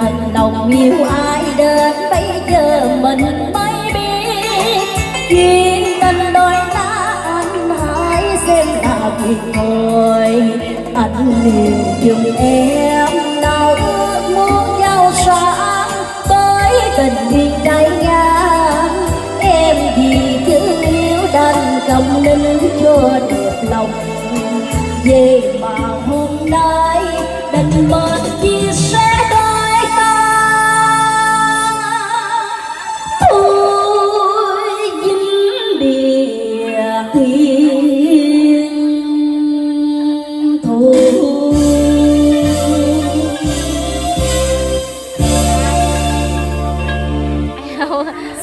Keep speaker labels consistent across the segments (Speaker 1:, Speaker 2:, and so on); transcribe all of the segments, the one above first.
Speaker 1: thật lòng yêu ai đến bây giờ mình mới biết. Chuyện tình đôi ta anh hãy xem là việc thôi. Anh liền chung em nào ước muốn nhau sáng với tình duyên trái ngang. Em gì chữ yêu đành công ninh cho được lòng. Về mà hôm nay đành mới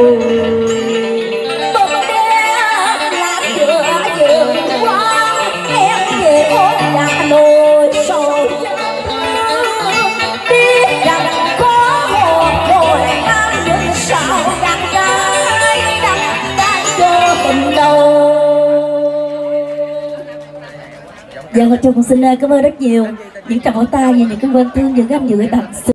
Speaker 1: Dạ Hòa Trung xin ờ, cảm ơn rất nhiều. Những trọng vỗ tay và những cái quên thương những âm nhựa bằng